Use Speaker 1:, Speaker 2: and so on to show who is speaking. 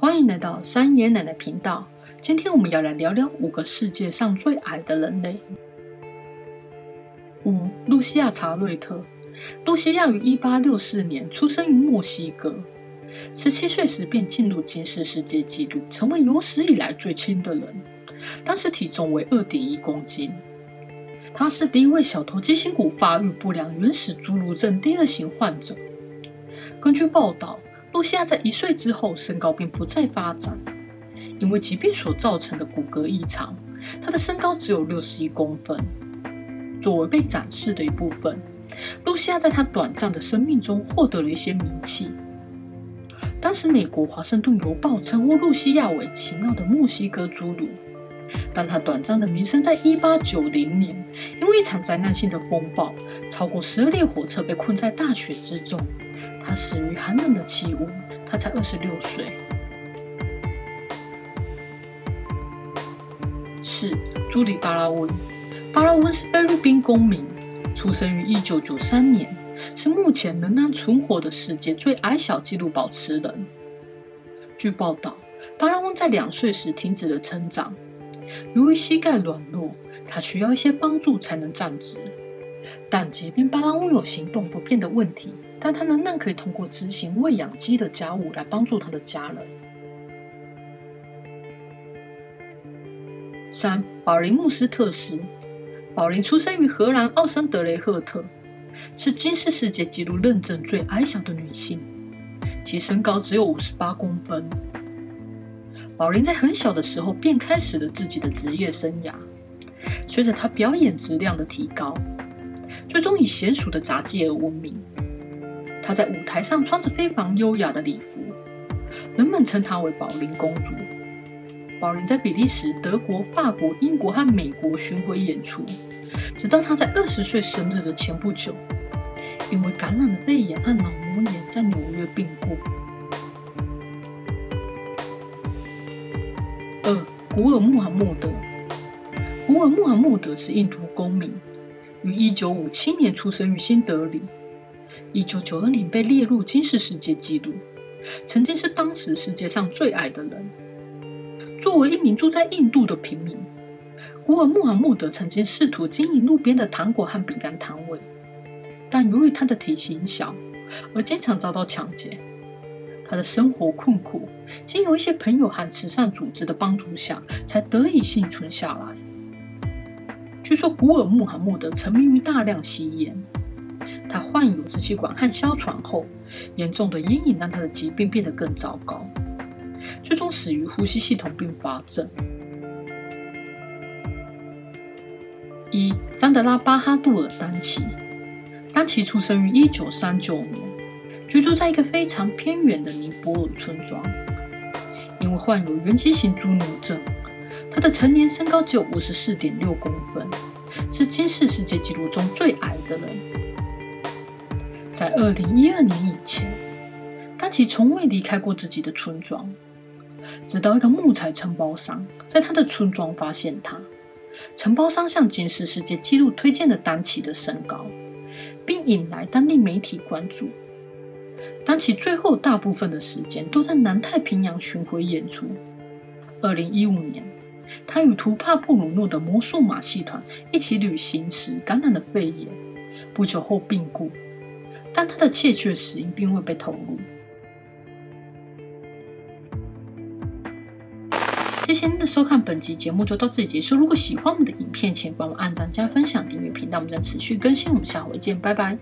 Speaker 1: 欢迎来到三爷奶奶频道。今天我们要来聊聊五个世界上最矮的人类。五，露西亚·查瑞特。露西亚于一八六四年出生于墨西哥，十七岁时便进入吉尼斯世界纪录，成为有史以来最轻的人，当时体重为二点一公斤。他是第一位小头肌筋骨发育不良原始侏儒症第二型患者。根据报道，露西亚在一岁之后身高便不再发展，因为疾病所造成的骨骼异常，她的身高只有六十一公分。作为被展示的一部分，露西亚在她短暂的生命中获得了一些名气。当时，美国《华盛顿邮报》称呼露西亚为“奇妙的墨西哥侏儒”。但他短暂的名声在1890年因为一场灾难性的风暴，超过十二列火车被困在大雪之中，他死于寒冷的气屋。他才二十六岁。四，朱莉·巴拉温。巴拉温是菲律宾公民，出生于1993年，是目前仍然存活的世界最矮小纪录保持人。据报道，巴拉温在两岁时停止了成长。由于膝盖软弱，他需要一些帮助才能站直。但即便巴拉乌有行动不便的问题，但他仍然可以通过执行喂养鸡的家务来帮助他的家人。三，宝林穆斯特斯。宝林出生于荷兰奥森德雷赫特，是金氏世界纪录认证最矮小的女性，其身高只有五十八公分。宝林在很小的时候便开始了自己的职业生涯。随着他表演质量的提高，最终以娴熟的杂技而闻名。他在舞台上穿着非常优雅的礼服，人们称她为“宝林公主”。宝林在比利时、德国、法国、英国和美国巡回演出，直到他在二十岁生日的前不久，因为感染了肺炎和脑膜炎，在纽约病故。二古尔穆罕默德，古尔穆罕默德是印度公民，于一九五七年出生于新德里，一九九二年被列入吉尼斯世界纪录，曾经是当时世界上最矮的人。作为一名住在印度的平民，古尔穆罕默德曾经试图经营路边的糖果和饼干摊位，但由于他的体型小，而经常遭到抢劫。他的生活困苦，经由一些朋友和慈善组织的帮助下，才得以幸存下来。据说古尔穆罕默德沉迷于大量吸烟，他患有支气管和哮喘后，严重的烟瘾让他的疾病变得更糟糕，最终死于呼吸系统并发症。一，詹德拉巴哈杜尔丹奇，丹奇出生于一九三九年。居住在一个非常偏远的尼泊尔村庄，因为患有原畸型猪牛症，他的成年身高只有五十四点六公分，是金氏世界纪录中最矮的人。在二零一二年以前，丹奇从未离开过自己的村庄，直到一个木材承包商在他的村庄发现他。承包商向金氏世界纪录推荐了丹奇的身高，并引来当地媒体关注。当其最后大部分的时间都在南太平洋巡回演出。二零一五年，他与图帕布鲁诺的魔术马戏团一起旅行时感染了肺炎，不久后病故。但他的确切死因并未被透露。谢谢您的收看，本集节目就到这里结束。如果喜欢我们的影片，请帮我按赞、加分享、订阅频道，我们将持续更新。我们下回见，拜拜。